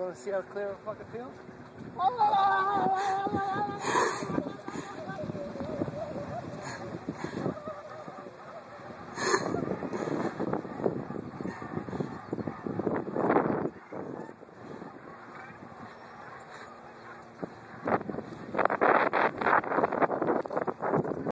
want to see how clear it fucking feels? Oh,